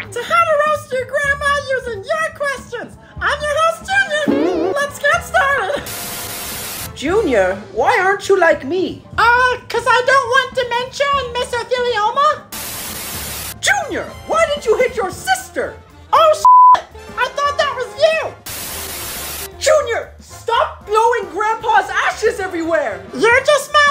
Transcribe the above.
to how to roast your grandma using your questions. I'm your host, Junior. Let's get started. Junior, why aren't you like me? Uh, cause I don't want dementia and mesothelioma. Junior, why did you hit your sister? Oh, shit! I thought that was you. Junior, stop blowing Grandpa's ashes everywhere. You're just my